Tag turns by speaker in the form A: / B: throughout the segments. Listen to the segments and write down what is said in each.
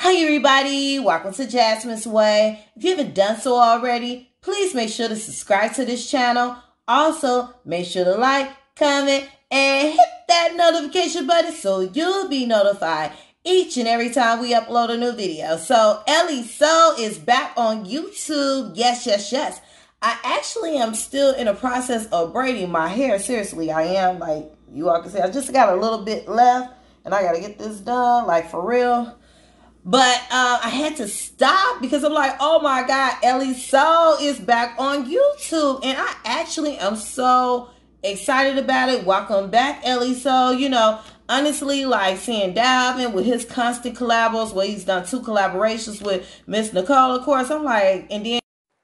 A: Hi, everybody. Welcome to Jasmine's Way. If you haven't done so already, please make sure to subscribe to this channel. Also, make sure to like, comment, and hit that notification button so you'll be notified each and every time we upload a new video. So, ElliSoul is back on YouTube. Yes, yes, yes. I actually am still in the process of braiding my hair. Seriously, I am. Like, you all can see, I just got a little bit left, and I got to get this done, like, for real. But uh, I had to stop because I'm like, oh my God, ElliSoul is back on YouTube. And I actually am so excited about it. Welcome back, ElliSoul. You know, honestly, like seeing Dalvin with his constant collabos, where he's done two collaborations with Miss Nicole, of course. I'm like, and then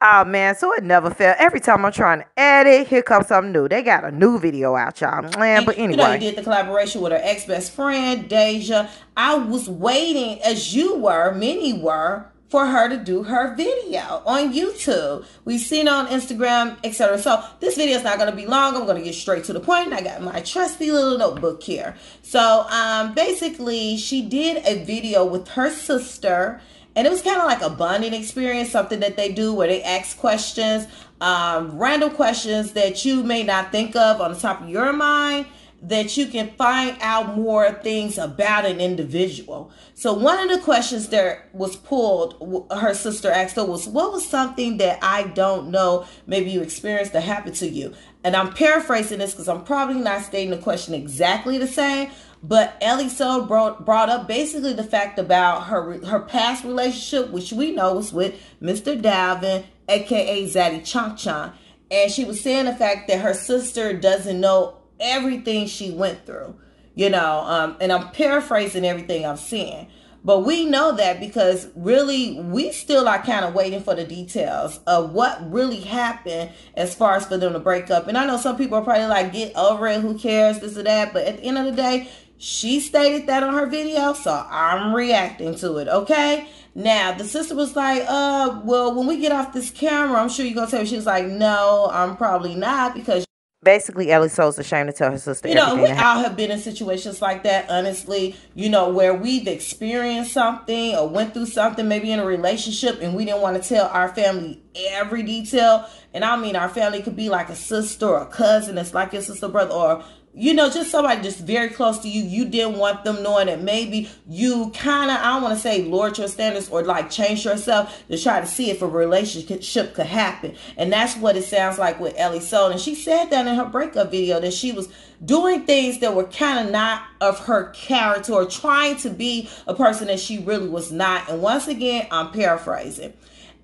A: Oh man, so it never failed. Every time I'm trying to edit, here comes something new. They got a new video out, y'all. Man, but anyway. You know, you did the collaboration with her ex best friend, Deja. I was waiting, as you were, many were, for her to do her video on YouTube. We've seen on Instagram, etc. So this video is not going to be long. I'm going to get straight to the point. I got my trusty little notebook here. So um, basically, she did a video with her sister and it was kind of like a bonding experience, something that they do where they ask questions, um, random questions that you may not think of on the top of your mind that you can find out more things about an individual. So one of the questions that was pulled, her sister asked her was, what was something that I don't know maybe you experienced that happened to you? And I'm paraphrasing this because I'm probably not stating the question exactly the same, but ElliSoul brought, brought up basically the fact about her her past relationship, which we know was with Mr. Dalvin, aka Zaddy Chunk Chunk. And she was saying the fact that her sister doesn't know everything she went through, you know, um, and I'm paraphrasing everything I'm saying. But we know that because really we still are kind of waiting for the details of what really happened as far as for them to break up. And I know some people are probably like, get over it, who cares, this or that. But at the end of the day, she stated that on her video, so I'm reacting to it, okay? Now, the sister was like, uh, well, when we get off this camera, I'm sure you're going to tell me. She was like, no, I'm probably not because basically ElliSoul's ashamed to tell her sister. You know, we all have been in situations like that, honestly, you know, where we've experienced something or went through something, maybe in a relationship, and we didn't want to tell our family every detail. And I mean, our family could be like a sister or a cousin that's like your sister, brother, or you know, just somebody just very close to you, you didn't want them knowing that maybe you kind of, I don't want to say lowered your standards or like change yourself to try to see if a relationship could happen. And that's what it sounds like with ElliSoul. And she said that in her breakup video that she was doing things that were kind of not of her character or trying to be a person that she really was not. And once again, I'm paraphrasing.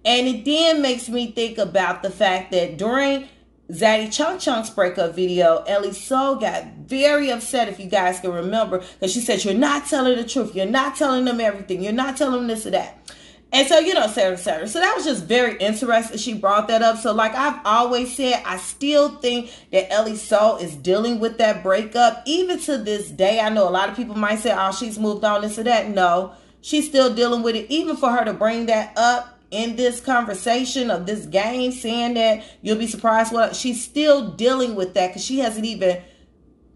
A: And it then makes me think about the fact that during Zaddy Chunk Chunk's breakup video, ElliSoul got very upset, if you guys can remember, because she said, You're not telling the truth. You're not telling them everything. You're not telling them this or that. And so, you know, Sarah, Sarah. So that was just very interesting. She brought that up. So, like I've always said, I still think that ElliSoul is dealing with that breakup. Even to this day, I know a lot of people might say, oh, she's moved on, this or that. No, she's still dealing with it. Even for her to bring that up in this conversation of this game saying that you'll be surprised what she's still dealing with that because she hasn't even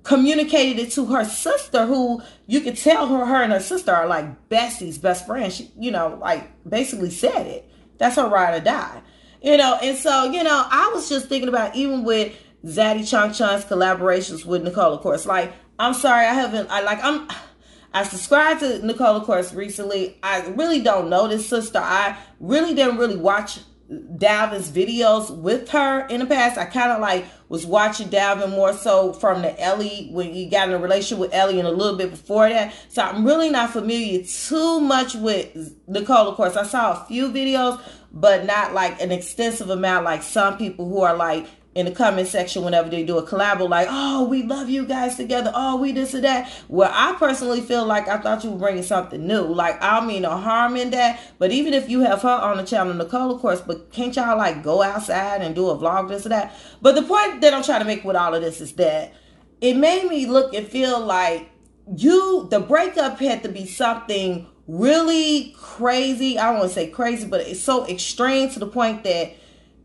A: communicated it to her sister who you could tell her her and her sister are like besties best friends. She, you know like basically said it. That's her ride or die. You know and so you know i was just thinking about even with zaddy chunk chunk's collaborations with nicole of course. Like i'm sorry i haven't i like i'm I subscribed to Nicole, of course, recently. I really don't know this sister. I really didn't really watch Dalvin's videos with her in the past. I kind of like was watching Dalvin more so from the Ellie when he got in a relationship with Ellie and a little bit before that. So I'm really not familiar too much with Nicole. Of course, I saw a few videos, but not like an extensive amount like some people who are like in the comment section whenever they do a collab like oh we love you guys together. Oh we this or that. Well i personally feel like i thought you were bringing something new. Like i mean no harm in that but even if you have her on the channel nicole of course but can't y'all like go outside and do a vlog this or that? But the point that i'm trying to make with all of this is that it made me look and feel like you the breakup had to be something really crazy. I don't want to say crazy but it's so extreme to the point that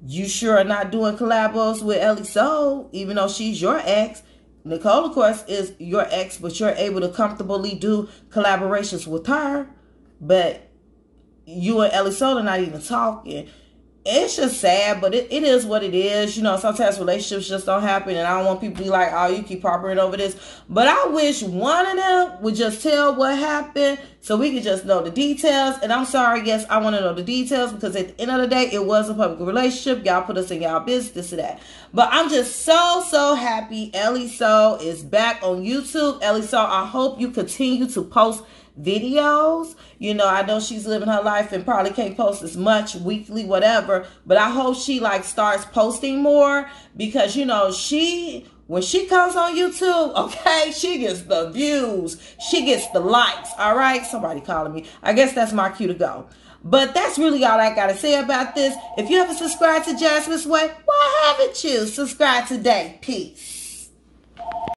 A: you sure are not doing collabos with ElliSoul, even though she's your ex. Nicole, of course, is your ex, but you're able to comfortably do collaborations with her. But you and Ellie Soda not even talking it's just sad, but it, it is what it is. You know, sometimes relationships just don't happen, and I don't want people to be like, oh, you keep harping over this. But I wish one of them would just tell what happened so we could just know the details. And I'm sorry, yes, I want to know the details because at the end of the day, it was a public relationship. Y'all put us in y'all business, this and that. But I'm just so, so happy ElliSoul is back on YouTube. ElliSoul, I hope you continue to post videos. You know, I know she's living her life and probably can't post as much weekly, whatever. But I hope she like starts posting more because you know she when she comes on YouTube, okay, she gets the views, she gets the likes. All right, somebody calling me. I guess that's my cue to go. But that's really all I gotta say about this. If you haven't subscribed to Jasmine's Way, why haven't you? Subscribe today. Peace.